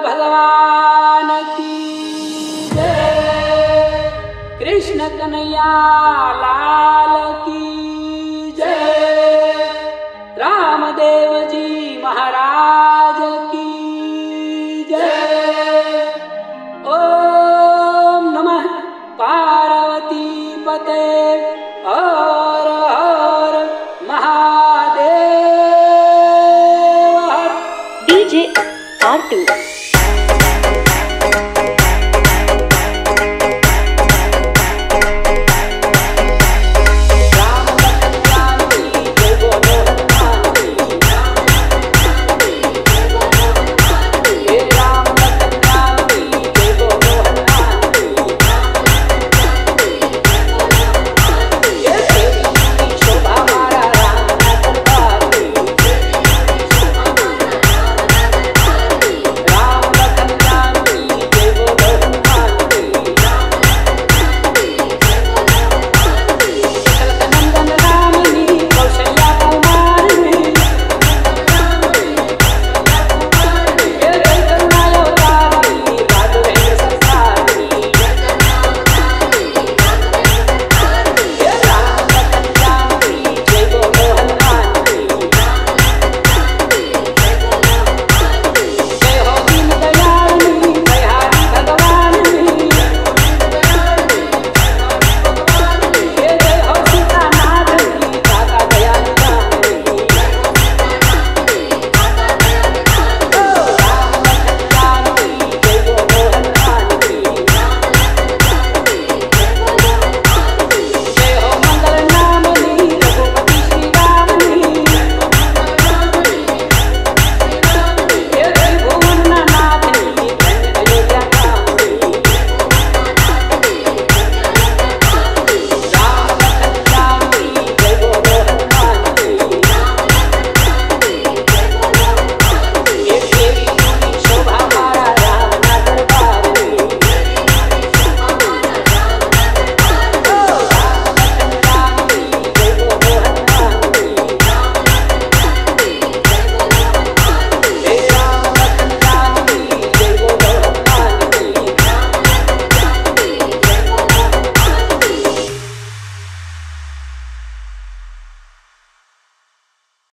भगवान की जय। कृष्ण कन्हैया लाल की जय। रामदेव जी महाराज की जय। ओम नमः पार्वती पते। और और महादेव। DJ DJ